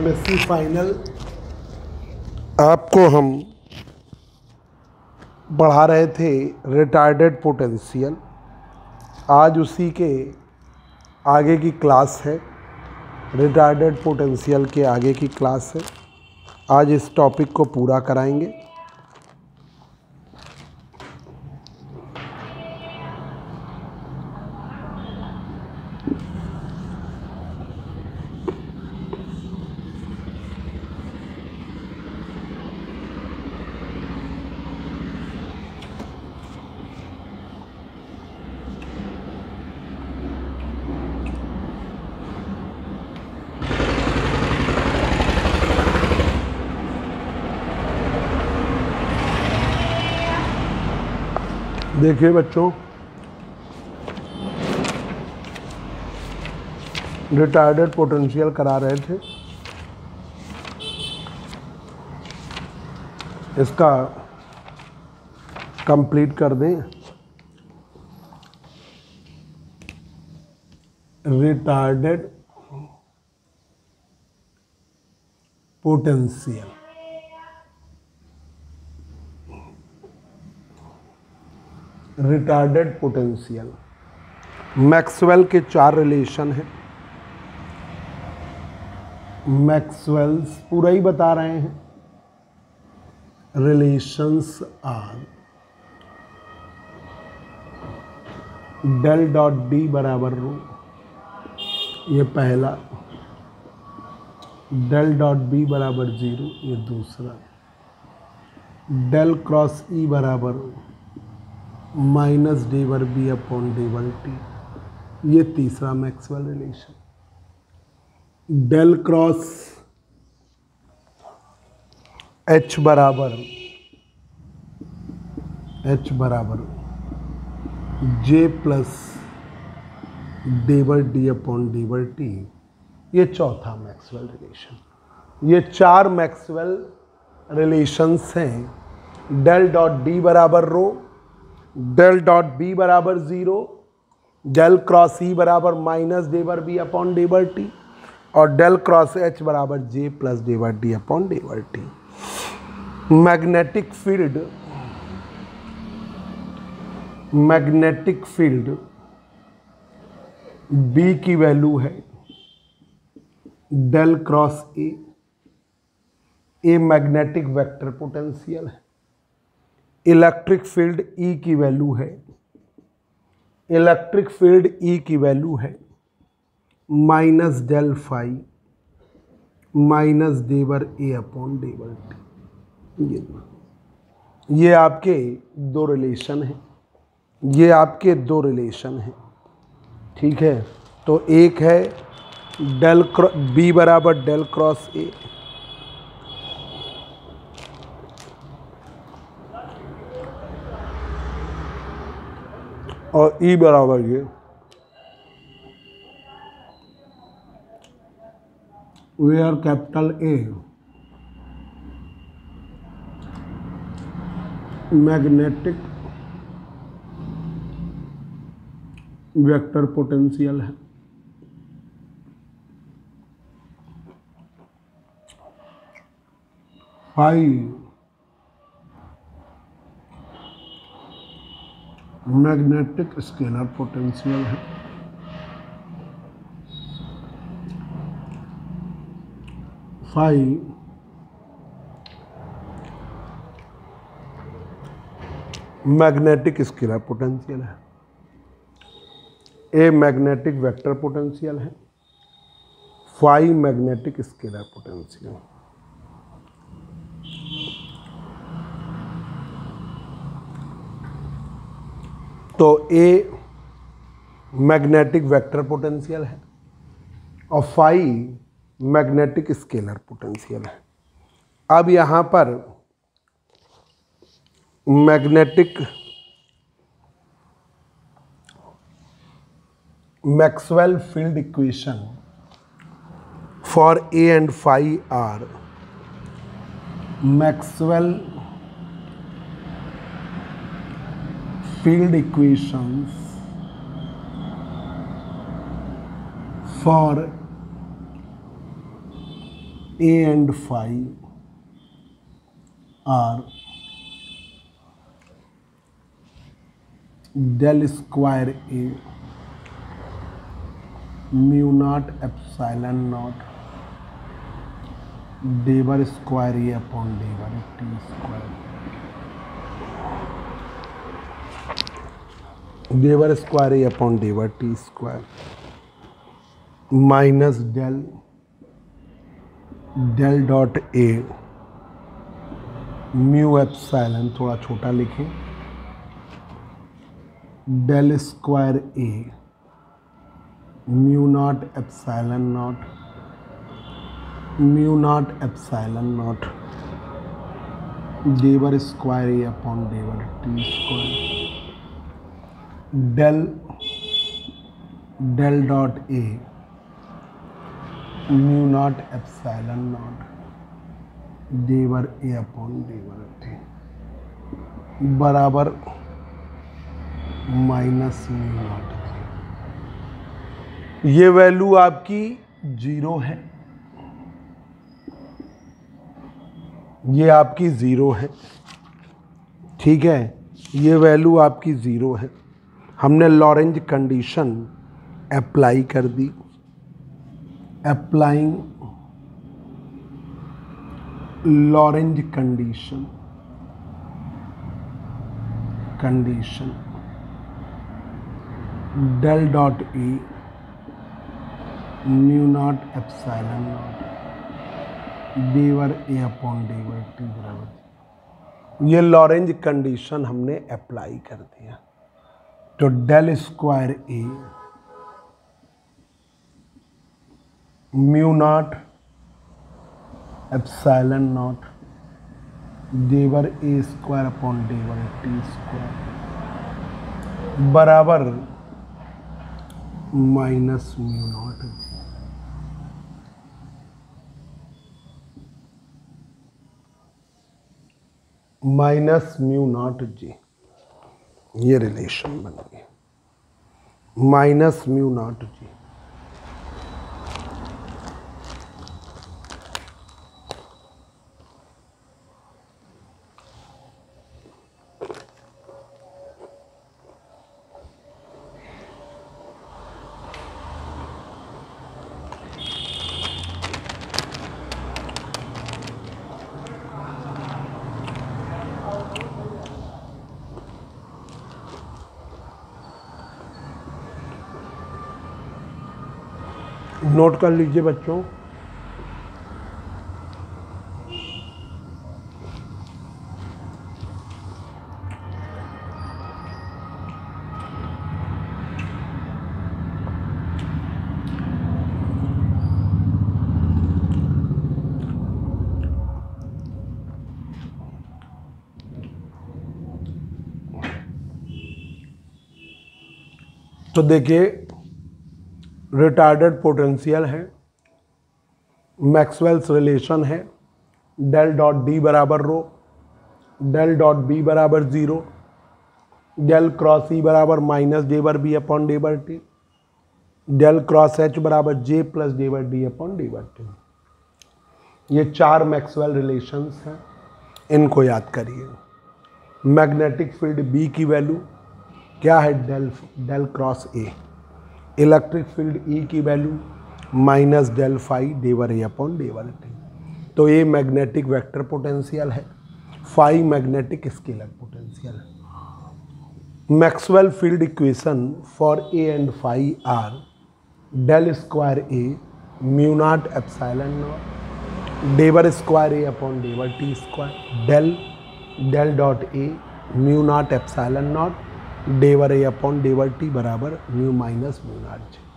MSc final. आपको हम बढ़ा रहे थे रिटायर्डेड पोटेंशियल आज उसी के आगे की क्लास है। रिटायर्डेड पोटेंशियल के आगे की क्लास है। आज इस टॉपिक को पूरा कराएँगे। देखिए बच्चों रिटार्डेड पोटेंशियल करा रहे थे। इसका कंप्लीट कर दें। Retarded potential retarded potential Maxwell के चार रिलेशन हैं। मैक्सवेल्स पूरा ही बता रहे हैं। Relations are del dot D बराबर रो। ये पहला। डेल डॉट बी बराबर ज़ीरो ये दूसरा। डेल क्रॉस ई बराबर माइनस डेवर बी अपॉन डेवर टी। ये तीसरा Maxwell relation. Del cross H बराबर एच बराबर J plus del D upon del T. ये चौथा मैक्सवेल रिलेशन। ये चार मैक्सवेल रिलेशंस हैं। डेल डॉट डी बराबर रो डेल डॉट बी बराबर ज़ीरो डेल क्रॉस ई बराबर माइनस डेवर बी अपॉन डेवर टी और डेल क्रॉस एच बराबर J plus डेवर D upon डेवर T magnetic field magnetic field B की value है del cross A A magnetic vector potential है। Electric field E की value है। Electric field E की value है। Minus del phi minus they were A upon डेवर T ये ये आपके दो रिलेशन हैं। ये आपके दो रिलेशन हैं। ठीक है? तो एक है डेल क्रॉ बी बराबर डेल क्रॉस ए और ई बराबर ये। Where capital A magnetic vector potential है। फाइव मैग्नेटिक स्केलर पोटेंशियल है। फाइव मैग्नेटिक स्केलर पोटेंशियल है। ए मैग्नेटिक वेक्टर पोटेंशियल है। Phi magnetic scalar potential. तो ए मैग्नेटिक वेक्टर पोटेंशियल है और फाइव मैग्नेटिक स्केलर पोटेंशियल है। अब यहाँ पर magnetic Maxwell field equation for A and phi are Maxwell field equations for A and phi are del square A mu naught epsilon naught d bar square A upon d bar t square. डेवर square A upon डेवर T square minus del del dot A mu epsilon थोड़ा छोटा लिखें। Del square A mu naught epsilon naught, mu naught epsilon naught डेवर square A upon डेवर T square. Del del dot A mu naught epsilon naught डेवर A upon डेवर T बराबर minus mu naught ये value आपकी zero है। ये आपकी zero है। ठीक है? ये वैल्यू आपकी ज़ीरो है। हमने लॉरेंज कंडीशन अप्लाई कर दी। Applying Lorenz condition condition del dot E mu not epsilon not डेवर A upon डेवर T बराबर। ये लॉरेंज कंडीशन हमने अप्लाई कर दिया। तो del square A mu naught epsilon naught they were A square upon डेवर T square बराबर minus mu naught minus mu naught J ये relation बन गई। माइनस म्यू नॉट जी कर लीजिए बच्चों। तो देखिए रिटार्डेड पोटेंशियल है मैक्सवेल्स रिलेशन है डेल डॉट डी बराबर रो डेल डॉट बी बराबर ज़ीरो डेल क्रॉस ई बराबर माइनस डेबर B upon डेबर T del cross H बराबर J plus डेबर D upon डेबर T ये चार मैक्सवेल रिलेशंस हैं, इनको याद करिए। मैग्नेटिक फ़ील्ड बी की वैल्यू क्या है? Del del cross A electric field E की वैल्यू माइनस डेल फाई डेवर ए अपॉन डेवर टी तो ये मैग्नेटिक वेक्टर पोटेंशियल है, फाई मैग्नेटिक स्केलर पोटेंशियल है। Maxwell field equation for A and phi are del square A mu naught epsilon naught डेवर square A upon डेवर T square del del dot A mu naught epsilon naught डेवर A upon डेवर T बराबर mu minus mu naught J.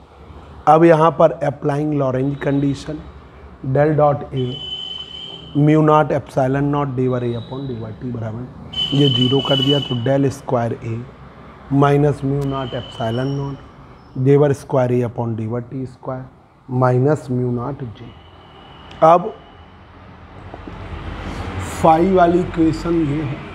अब यहाँ पर applying Lorenz condition del dot A mu naught epsilon naught डेवर A upon डेवर T बराबर, ये zero कर दिया तो del square A minus mu naught epsilon naught डेवर square A upon डेवर T square minus mu naught J अब five वाली equation ये है।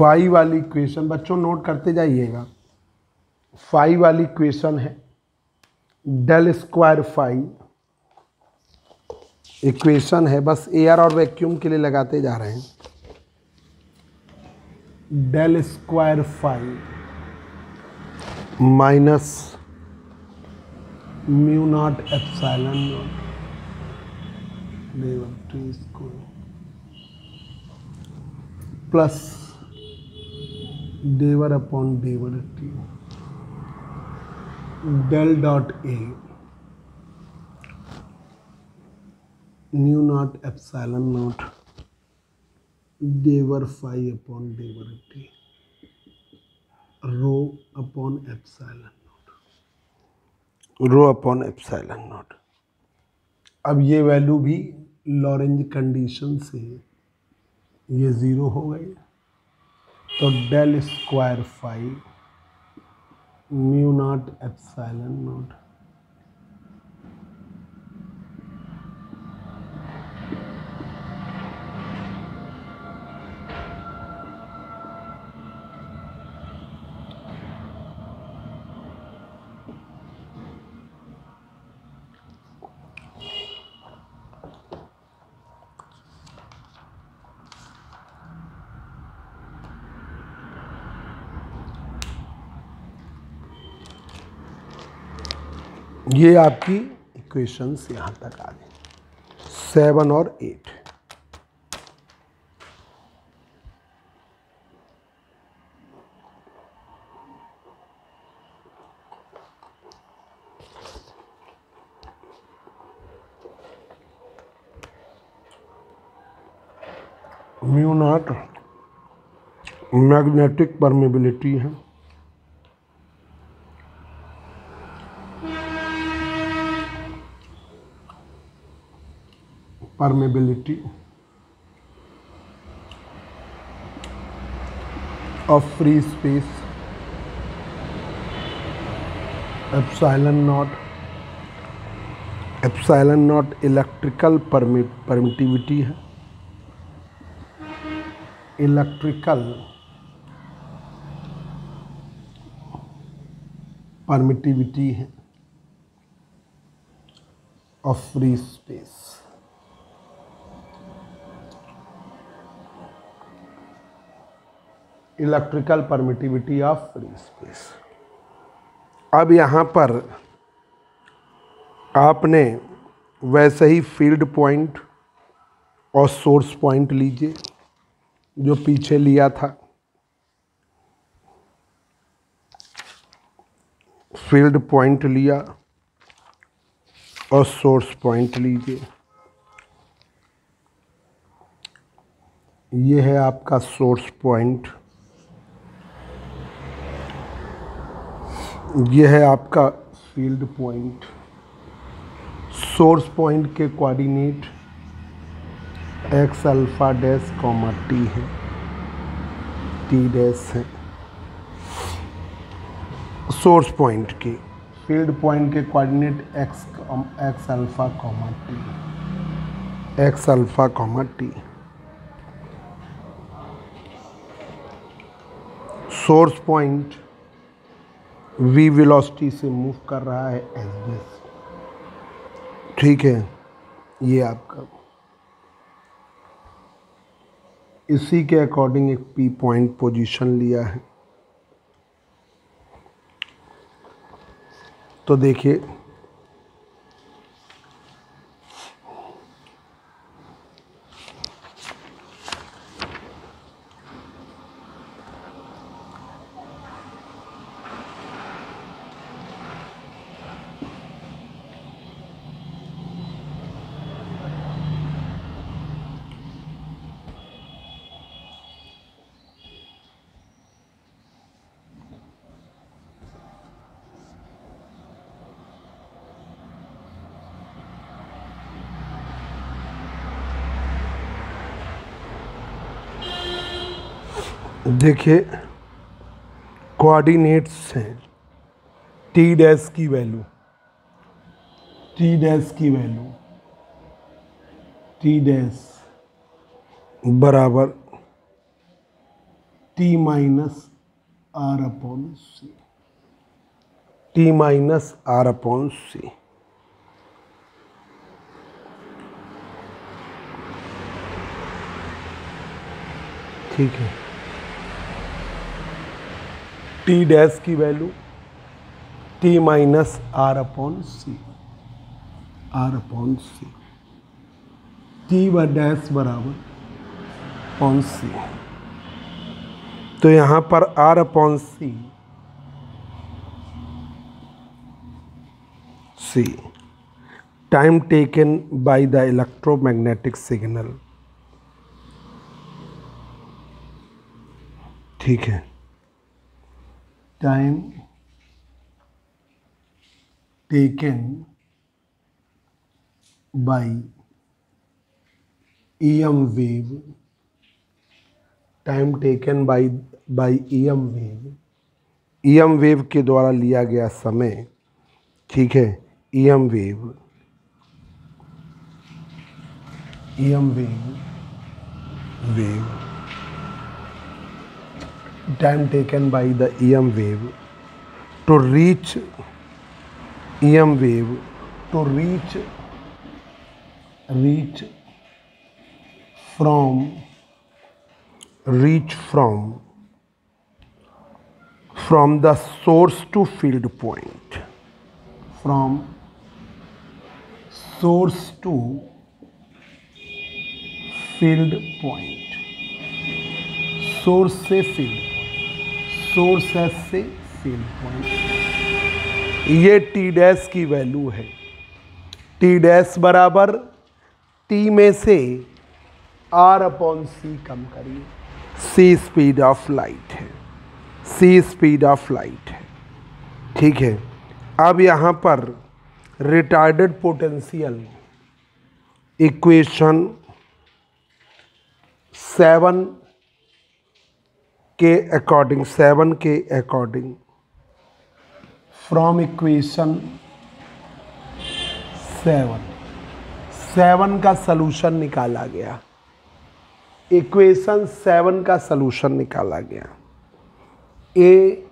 Five वाली इक्वेशन, बच्चों नोट करते जाइएगा। फाइव वाली इक्वेशन है डेल स्क्वायर फाइव। इक्वेशन है, बस एयर और वैक्यूम के लिए लगाते जा रहे हैं। Del square phi minus mu naught epsilon naught. Plus they were upon they were T del dot A. Mu naught epsilon naught. They were phi upon they were T. Rho upon epsilon naught. Rho upon epsilon naught. अब ये value भी Lorentz condition से ये zero हो गई। तो del square phi mu naught epsilon naught ये आपकी इक्वेशंस यहाँ तक आ गई सेवन और eight mu naught magnetic permeability है। Permeability of free space epsilon naught epsilon naught electrical permittivity है इलेक्ट्रिकल परमिटिविटी है of free space electrical permittivity of free space अब यहाँ पर आपने वैसे ही फ़ील्ड पॉइंट और सोर्स पॉइंट लीजिए, जो पीछे लिया था। फ़ील्ड पॉइंट लिया और सोर्स पॉइंट लीजिए। ये है आपका सोर्स पॉइंट ये है आपका फ़ील्ड पॉइंट सोर्स पॉइंट के coordinate X alpha dash comma T है टी डैश है। सोर्स पॉइंट के फ़ील्ड पॉइंट के coordinate X X alpha comma T X alpha comma T source point V velocity से move कर रहा है S base ठीक है, ये आपका। इसी के अकॉर्डिंग एक पी पॉइंट पोजीशन लिया है। तो देखिए देखिए कोऑर्डिनेट्स हैं। टी डैश की वैल्यू टी डैश की वैल्यू टी डैश बराबर T minus R upon C T minus R upon C ठीक है। टी डैश की value T minus R upon C R upon C T व dash बराबर upon C तो यहाँ पर R upon C C time taken by the electromagnetic signal ठीक है। Time taken by EM wave time taken by by EM wave EM wave के द्वारा लिया गया समय, ठीक है EM wave EM wave wave time taken by the EM wave to reach EM wave to reach reach from reach from from the source to field point. From source to field point. Source से field source से cell point ये T dash की value है. T dash बराबर T में से are upon सी कम करिए. सी speed of light है. सी स्पीड ऑफ़ लाइट है. ठीक है? अब यहाँ पर रिटार्डेड पोटेंशियल इक्वेशन सेवन के अकॉर्डिंग सेवन के according from equation seven seven का सलूशन निकाला गया. इक्वेशन सेवन का सलूशन निकाला गया. A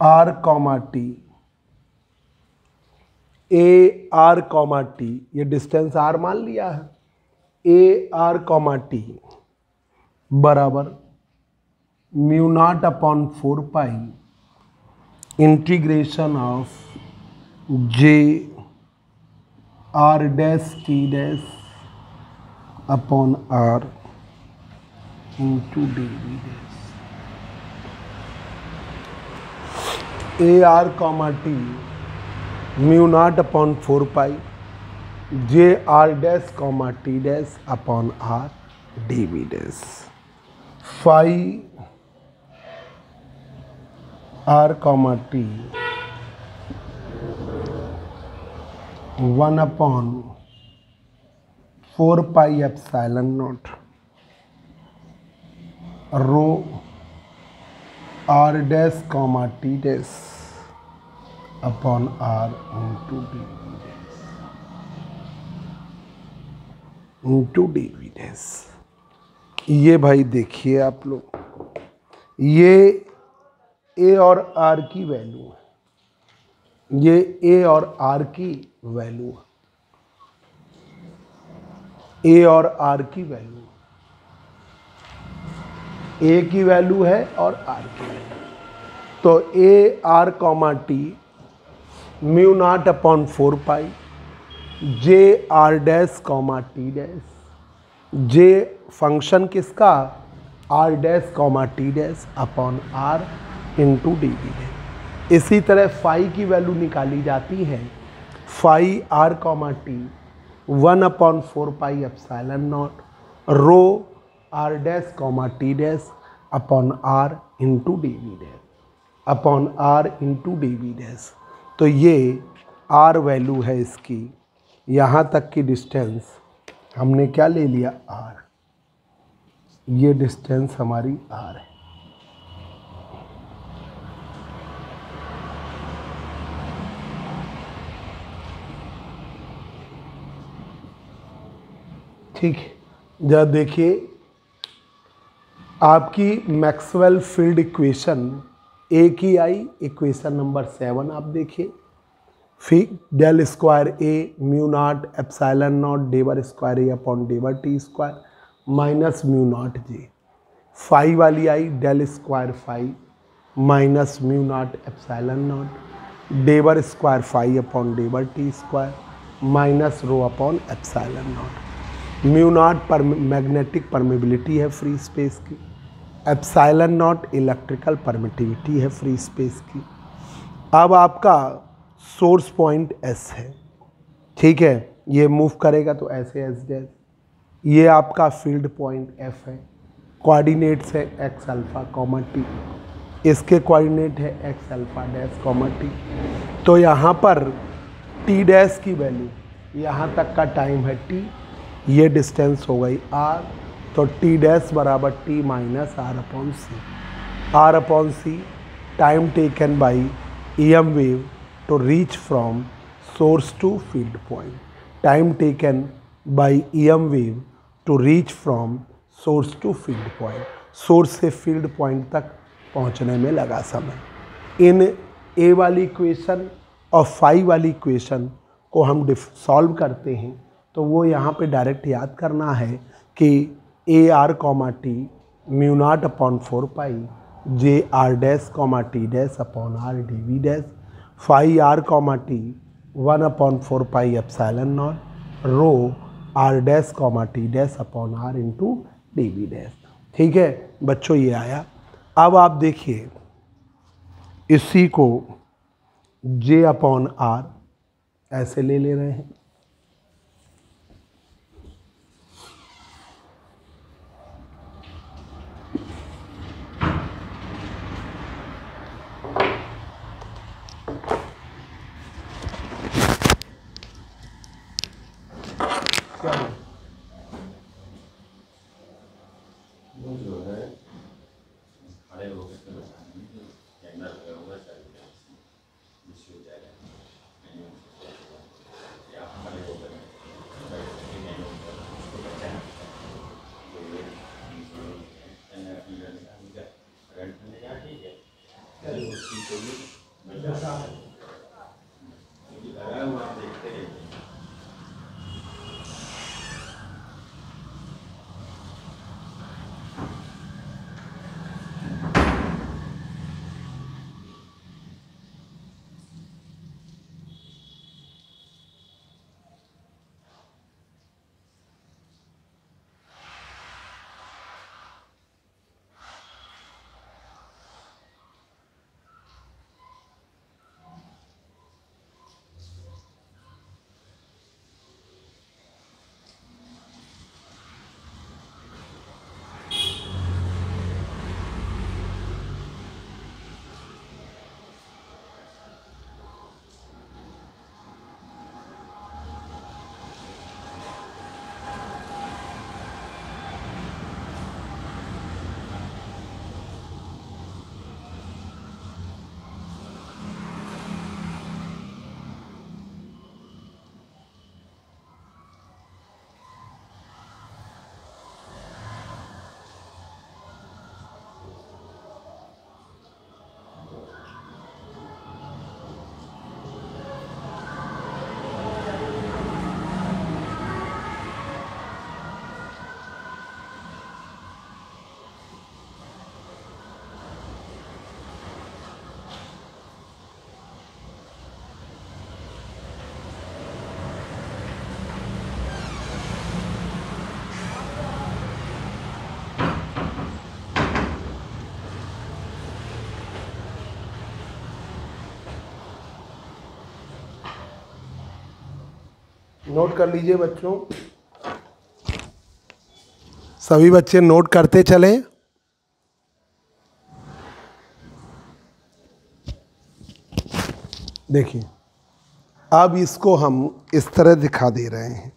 R comma T A R comma T ये डिस्टेंस आर मान लिया है. ए आर कॉमा टी बराबर mu naught upon four pi integration of J R dash T dash upon R into D dash. A R comma T mu naught upon four pi J R dash comma T dash upon R D V dash. phi r comma t 1 upon 4 pi epsilon naught rho r dash comma t dash upon r into dv dash into dv dash. ये भाई देखिए आप लोग, ये ए और are की value है। ये ए और आर की वैल्यू है। ए और आर की वैल्यू ए की वैल्यू है और आर की वैल्यू तो A R comma T mu naught upon four pi J R dash comma T dash J function किसका? R dash comma T dash upon R into D V dash इसी तरह phi की value निकाली जाती है। Phi R comma T one upon four pi epsilon naught rho R dash comma T dash upon R into D V dash upon R into D V dash तो ये are value है इसकी। यहाँ तक की डिस्टेंस हमने क्या ले लिया? आर ये डिस्टेंस हमारी आर है। ठीक है। जब देखिए, आपकी मैक्सवेल फ़ील्ड इक्वेशन एक ही आई इक्वेशन नंबर सेवन आप देखिए। फिर del square A mu naught epsilon naught डेवर square A upon डेवर T square minus mu naught J phi वाली आई del square phi minus mu naught epsilon naught डेवर square five upon डेवर T square minus rho upon epsilon naught mu naught पर magnetic permeability है free space की. Epsilon naught electrical permittivity है free space की. अब आपका source point S है। ठीक है, ये मूव करेगा तो ऐसे एस डैश ये आपका फ़ील्ड पॉइंट एफ़ है। कोऑर्डिनेट्स है एक्स अल्फ़ा कॉमा टी इसके कोऑर्डिनेट है X alpha dash comma T तो यहाँ पर टी डैश की वैल्यू यहाँ तक का टाइम है टी ये डिस्टेंस हो गई आर तो टी डैश बराबर T minus R upon C R upon C time taken by E M wave to reach from source to field point. Time taken by EM wave to reach from source to field point. Source से field point तक पहुँचने में लगा समय इन ए वाली equation और five वाली equation को हम सॉल्व करते हैं तो वो यहाँ पे डायरेक्ट याद करना है कि A R comma T mu naught upon four pi J R dash comma T dash upon R D V dash phi R comma T, one upon four pi epsilon naught, rho R dash comma T dash upon R into D V dash. ठीक है? बच्चों, ये आया। अब आप देखिए, इसी को जे अपॉन आर ऐसे ले ले रहे हैं। Claro. नोट कर लीजिए बच्चों। सभी बच्चे नोट करते चलें। देखिए, अब इसको हम इस तरह दिखा दे रहे हैं।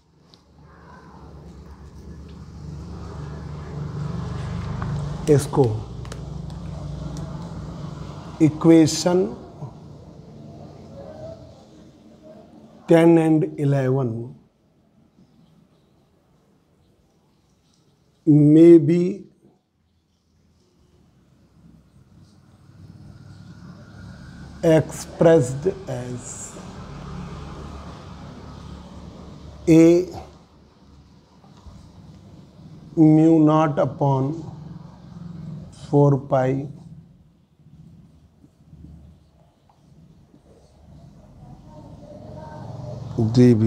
इसको equation 10 and 11 may be expressed as A mu naught upon 4 pi dB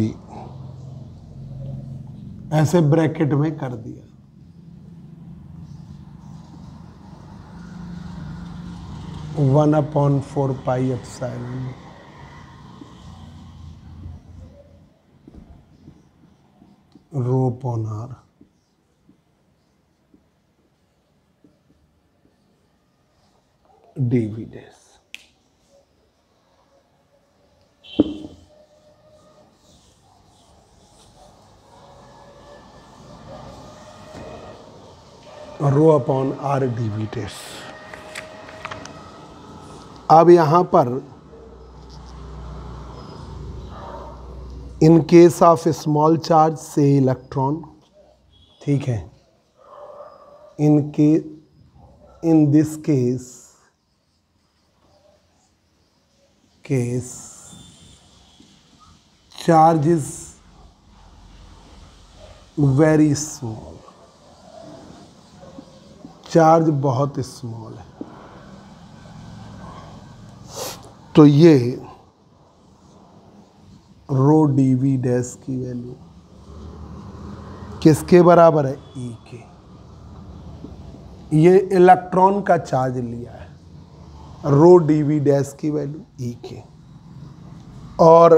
ऐसे ब्रैकेट में कर दिया। One upon four pi epsilon rho upon R. D dash rho upon R D V test. अब यहाँ पर in case of small charge से electron, ठीक है, इन के, in this case case charge is very small. Charge बहुत small है। तो ये रो डी वी डैश की वैल्यू किसके बराबर है? ई e के। ये इलेक्ट्रॉन का चार्ज लिया है। रो डी वी डैश की वैल्यू ई e के। और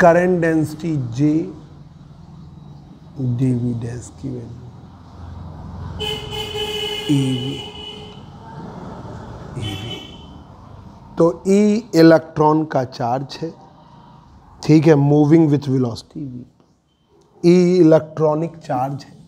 current density J D V dash की वैल्यू ईवी ईवी तो ई e इलेक्ट्रॉन का चार्ज है। ठीक है moving with velocity V E electronic charge है।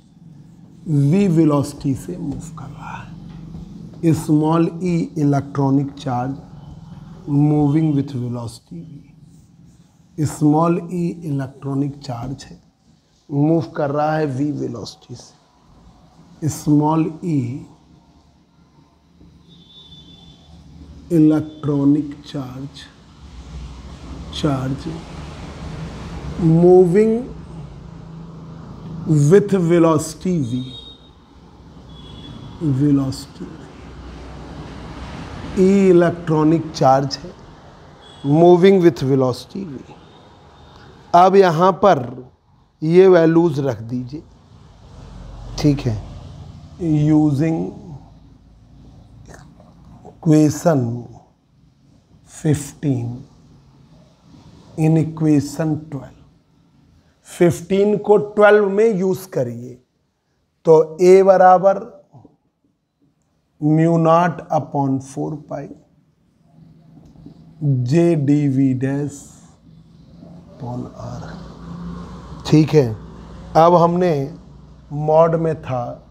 वी वेलोसिटी से मूव कर रहा है। Small E electronic charge moving with velocity V small E electronic charge है। मूव कर रहा है वी वेलोसिटी से। Small E electronic charge charge moving with velocity V velocity E electronic charge है मूविंग विथ वेलोसिटी वी अब यहाँ पर ये वैल्यूज़ रख दीजिए, ठीक है? Using equation 15 in equation 12 15 को 12 में यूज़ करिए। तो a बराबर mu naught upon four pi J D V dash upon R ठीक है। अब हमने मॉड में था।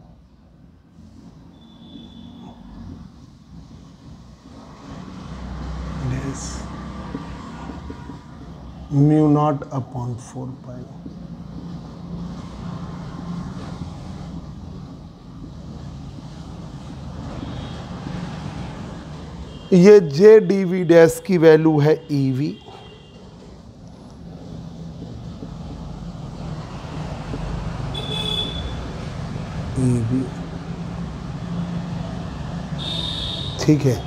Mu naught upon four pi ये जे डी वी डैश की वैल्यू है ई वी ई वी ठीक है.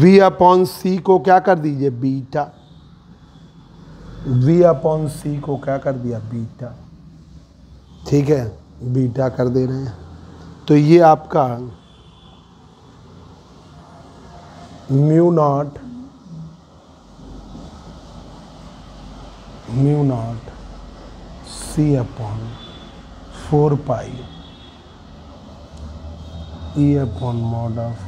वी अपॉन सी को क्या कर दीजिए? बीटा वी अपॉन सी को क्या कर दिया? बीटा। ठीक है? बीटा कर दे रहे हैं। तो ये आपका mu naught mu naught C upon four pi E upon mod of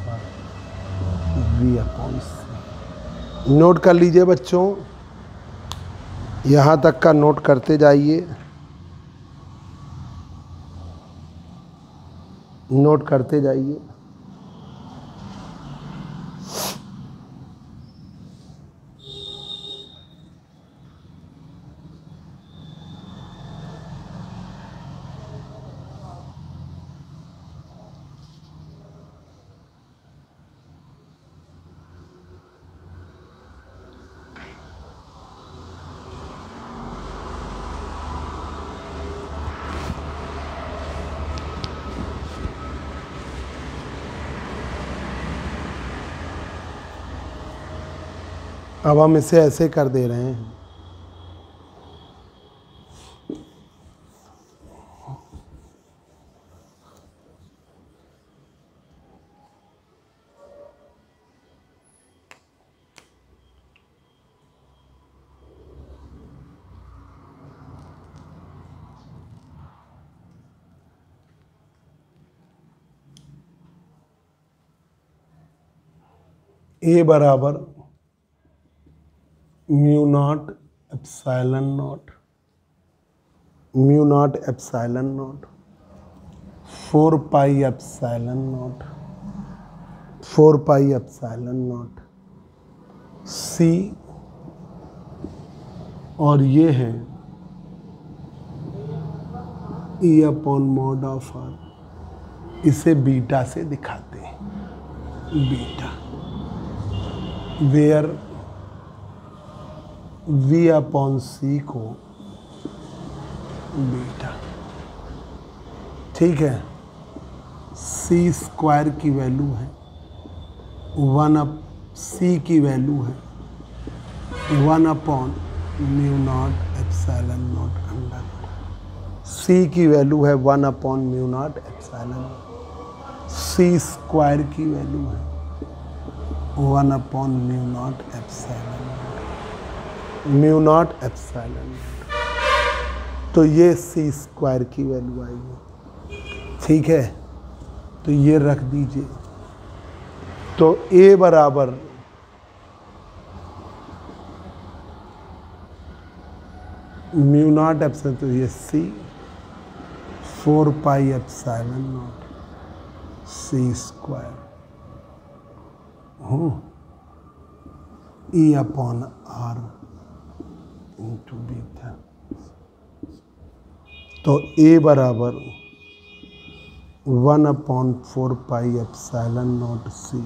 V upon C. Note कर लीजिए बच्चों। यहाँ तक का नोट करते जाइए। नोट करते जाइए। अब हम इसे ऐसे कर दे रहे हैं। ए बराबर mu naught epsilon naught mu naught epsilon naught four pi epsilon naught four pi epsilon naught C और ये है E upon mod of R इसे बीटा से दिखाते हैं। Beta where V upon C को बीटा ठीक है? सी स्क्वायर की वैल्यू है। वन अप सी की वैल्यू है। One upon mu naught epsilon naught under C की वैल्यू है one upon mu naught epsilon C square की वैल्यू है one upon mu naught epsilon mu naught epsilon तो ये सी स्क्वायर की वैल्यू आएगी ठीक है? तो ये रख दीजिए। तो ए बराबर म्यू नॉट एप्साइलन तो ये C. Four pi epsilon naught C square. हूँ E upon R. Into beta तो ए बराबर one upon four pi F epsilon naught C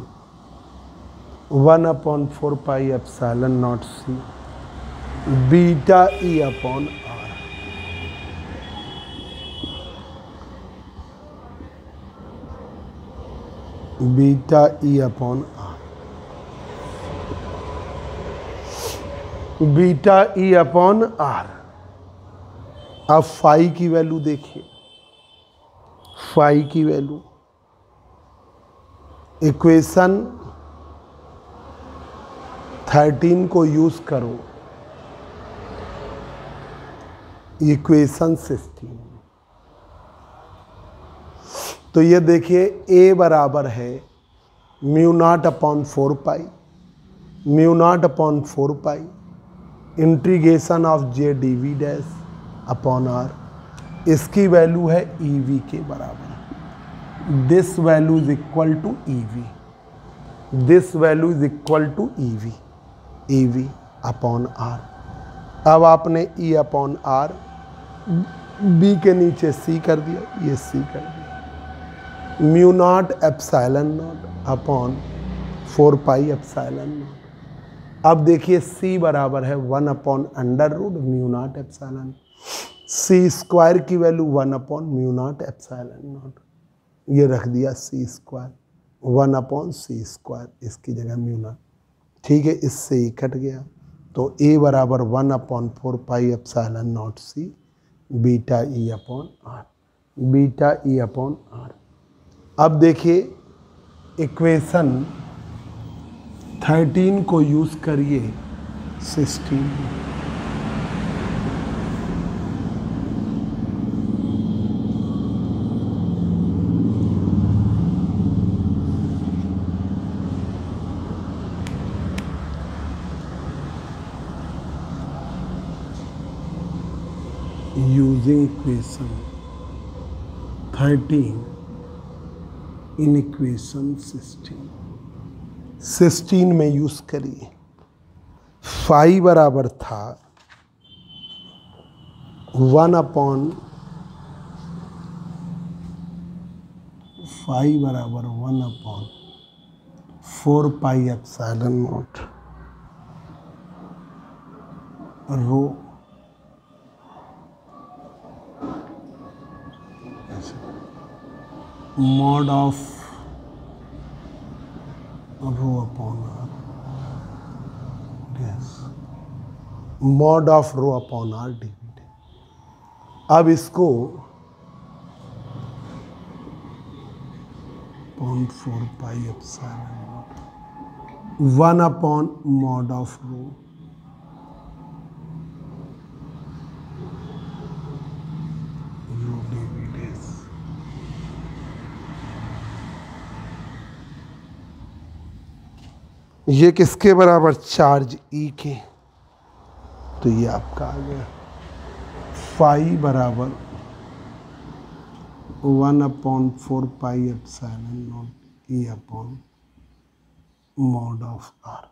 one upon four pi F epsilon naught C beta E upon R beta E upon R beta E upon R अब phi की value देखिए। Phi की value equation thirteen को use करो। Equation sixteen तो ये देखिए A बराबर है mu naught upon four pi mu naught upon four pi integration of J D V dash upon R इसकी वैल्यू है ई वी के बराबर this value is equal to E V this value is equal to E V E V upon R अब आपने ई upon R B के नीचे सी कर दिया, ये सी कर दिया। Mu naught epsilon naught upon four pi epsilon naught अब देखिए c बराबर है one upon under root mu naught epsilon C square की value one upon mu naught epsilon naught ये रख दिया C square one upon C square इसकी जगह म्यू नॉट ठीक है, इससे ही कट गया। तो ए बराबर one upon four pi epsilon naught C beta E upon R beta E upon R अब देखिए इक्वेशन थर्टीन को यूज़ करिए sixteen. Using equation thirteen in equation sixteen sixteen में यूज़ करिए फाइव बराबर था। वन अपॉन फाइव बराबर one upon four pi epsilon naught rho. Mod of rho upon R gas mod of rho upon R D अब इसको point four pi epsilon one upon mod of rho ये किसके बराबर? Charge ई के। तो ये आपका आ गया। फाइव बराबर one upon four pi epsilon naught E upon mod of R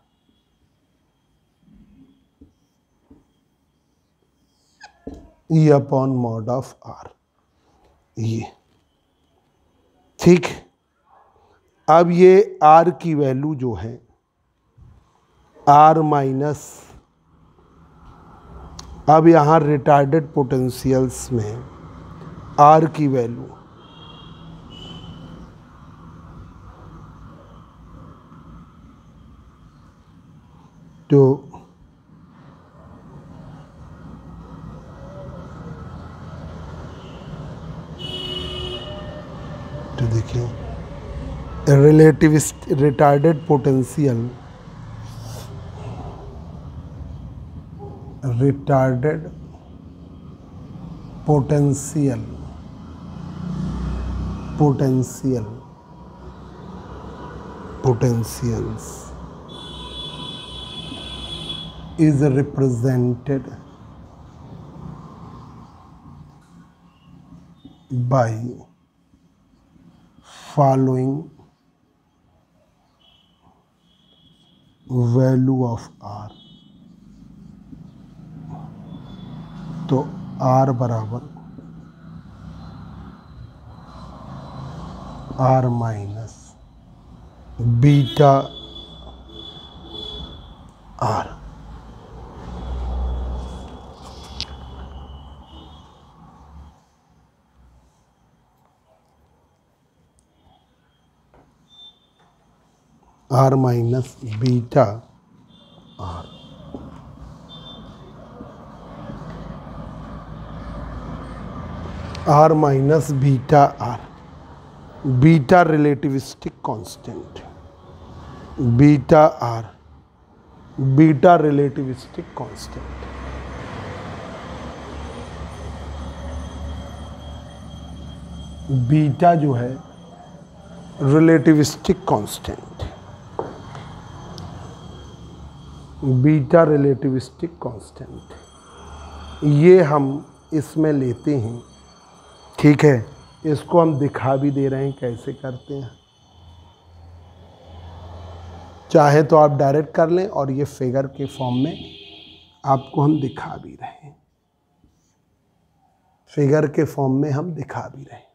E upon mod of R ये। ठीक। अब ये आर की वैल्यू जो है आर माइनस अब यहाँ रिटार्डेड पोटेंशियल्स में आर की वैल्यू तो तो देखिए relative retarded potential retarded potential. Potential. Potentials is represented by following value of r तो आर बराबर R minus beta R. R minus beta R. R minus beta R beta relativistic constant beta R beta relativistic constant beta जो है relativistic constant beta relativistic constant ये हम इसमें लेते हैं ठीक है, इसको हम दिखा भी दे रहे हैं कैसे करते हैं। चाहे तो आप डायरेक्ट कर लें और ये फिगर के फॉर्म में आपको हम दिखा भी रहे हैं। फिगर के फॉर्म में हम दिखा भी रहे हैं।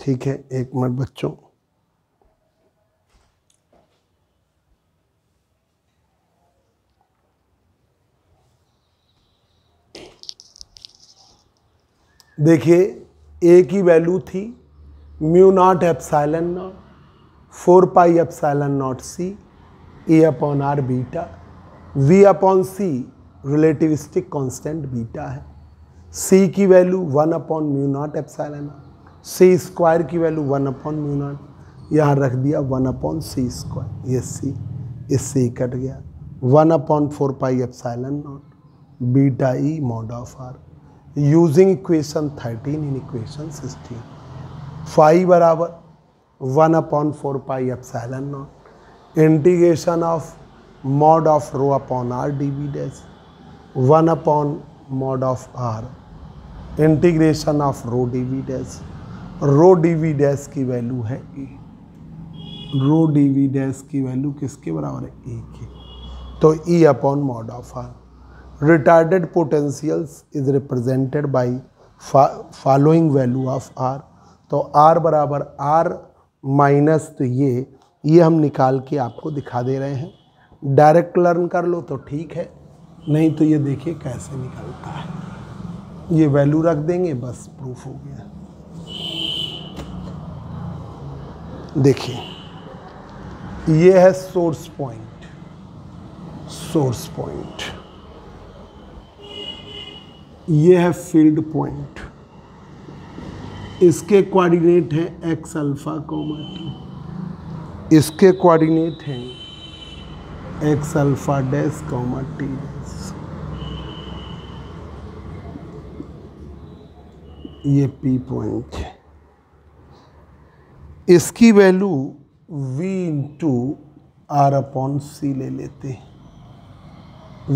ठीक है, एक मिनट बच्चों। देखिए ए की वैल्यू थी mu naught epsilon naught four pi epsilon naught C A upon R beta V upon C relativistic constant beta है। सी की value one upon mu naught F epsilon C square की value one upon mu naught यहाँ रख दिया one upon C square ये C इससे cut गया। One upon four pi epsilon naught beta E mod of R using equation 13 in equation 16 five बराबर one upon four pi F epsilon naught integration of mod of rho upon R D B dash one upon mod of R integration of rho D V dash rho D V dash की value है ए rho D V dash की value किसके बराबर है ए की? तो E upon mod of R retarded potentials is represented by following value of r. तो r बराबर r माइनस तो ये ये हम निकाल के आपको दिखा दे रहे हैं। डायरेक्ट लर्न कर लो तो ठीक है, नहीं तो ये देखिए कैसे निकलता है। ये वैल्यू रख देंगे, बस प्रूफ हो गया। देखिए, ये है सोर्स पॉइंट सोर्स पॉइंट ये है फ़ील्ड पॉइंट। इसके कोऑर्डिनेट है एक्स अल्फ़ा कोमा टी इसके कोऑर्डिनेट हैं X alpha dash comma T dash ये पी पॉइंट है। इसकी value v into R upon C ले लेते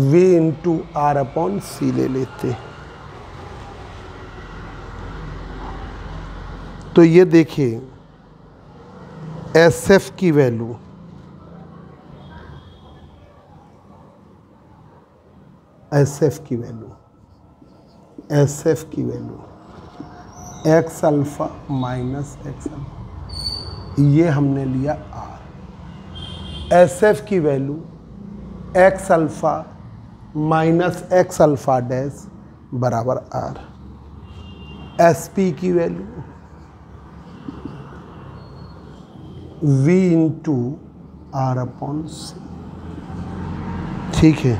v into R upon C ले लेते हैं। तो ये देखिए एस एफ़ की वैल्यू एस एफ़ की वैल्यू एस एफ़ की value X alpha minus X alpha ये हमने लिया आर एस एफ़ की value X alpha minus X alpha dash बराबर आर एस पी की value v into R upon C ठीक है।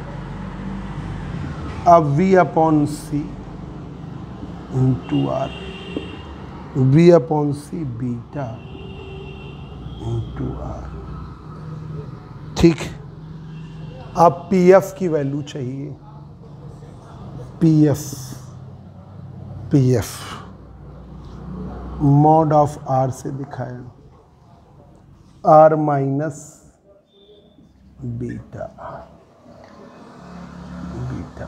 अब v upon C into R V upon C beta into R ठीक। अब पी एफ़ की value चाहिए। P F P F mod of R से दिखाया। R minus beta beta.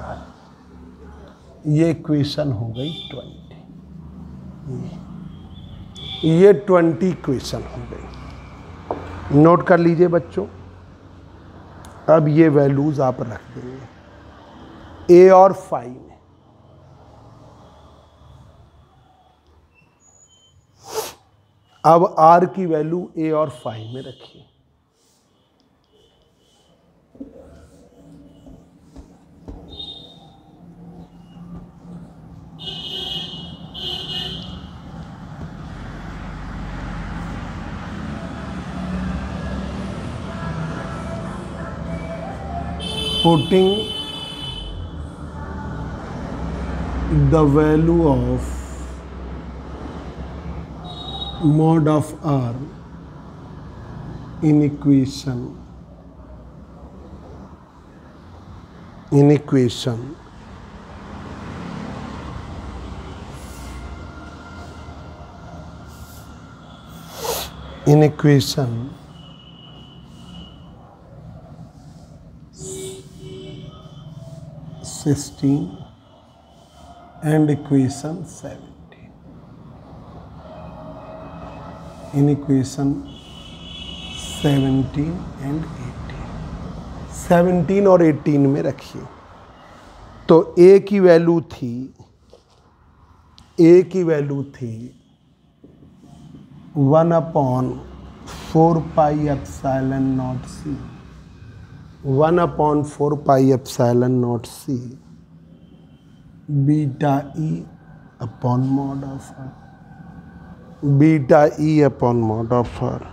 ये इक्वेशन हो गई ट्वेंटी। ये ट्वेंटी इक्वेशन हो गई। नोट कर लीजिए बच्चों, अब ये वैल्यूज़ आप रख देंगे। ए और फाइव में अब आर की वैल्यू ए और फाइव में रखिए। putting the value of mod of r in equation in equation in equation sixteen and equation seventeen. In equation seventeen and eighteen seventeen और एटीन में रखिए। तो ए की वैल्यू थी ए की वैल्यू थी one upon four pi epsilon naught C one upon four pi epsilon naught C beta E upon mod of R beta E upon mod of R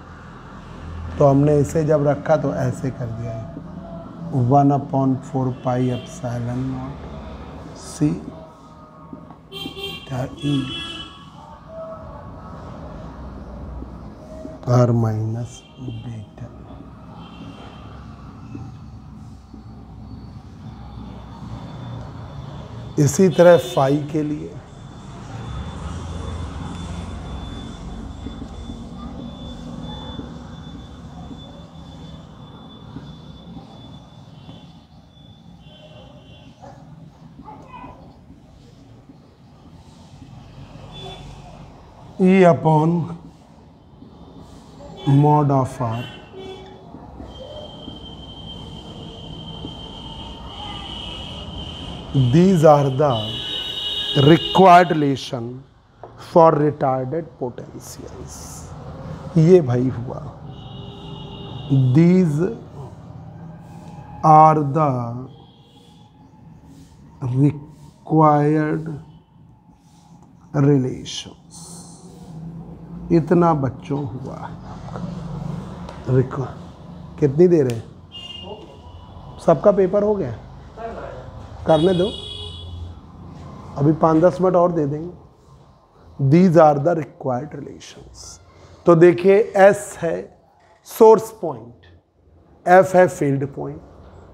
तो हमने इसे जब रखा तो ऐसे कर दिया है। One upon four pi epsilon naught C E R minus beta इसी तरह फाई के लिए E upon mod of R these are the required relation for retarded potentials ये भाई हुआ these are the required relations इतना बच्चों हुआ। रिको, कितनी देर है? सबका पेपर हो गया? करने दो। अभी पाँच दस मिनट और दे देंगे। These are the required relations तो देखिए एस है सोर्स पॉइंट एफ़ है फ़ील्ड पॉइंट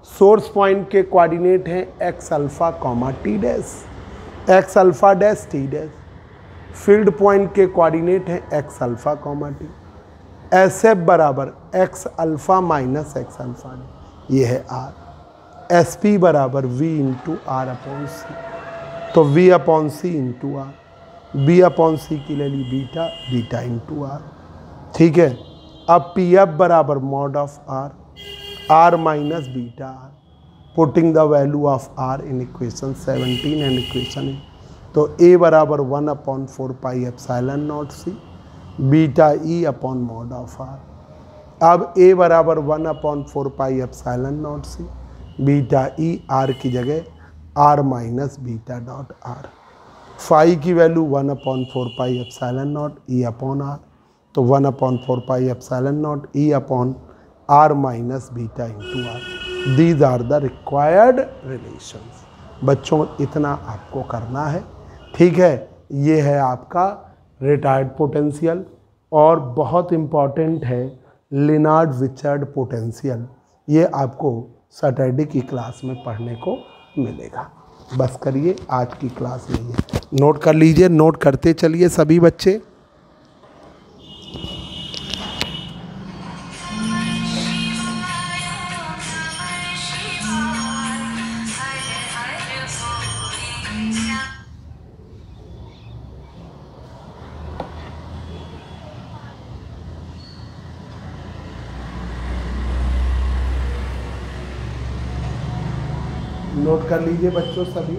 सोर्स पॉइंट के कोऑर्डिनेट हैं X alpha comma T dash X alpha dash T dash field point के कोऑर्डिनेट हैं X alpha comma T S F बराबर X alpha minus X alpha ये है R S P बराबर V into R upon C तो V upon C into R B upon C की ले ली बीटा बीटा इंटू आर ठीक है? अब पी एफ़ बराबर mod of R R minus beta R putting the value of R in equation 17 and equation तो A बराबर one upon four pi epsilon naught C beta E upon mod of R अब A बराबर one upon four pi epsilon naught C beta E R की जगह R minus beta dot R phi की value one upon four pi epsilon naught E upon R तो one upon four pi epsilon naught E upon R minus beta into R these are the required relations बच्चों, इतना आपको करना है। ठीक है, ये है आपका रिटायर्ड पोटेंशियल और बहुत इंपॉर्टेंट है लिनार्ड विचर्ड पोटेंशियल ये आपको सैटरडे की क्लास में पढ़ने को मिलेगा। बस करिए, आज की क्लास में है। नोट कर लीजिए नोट करते चलिए सभी बच्चे। लीजिए बच्चों सभी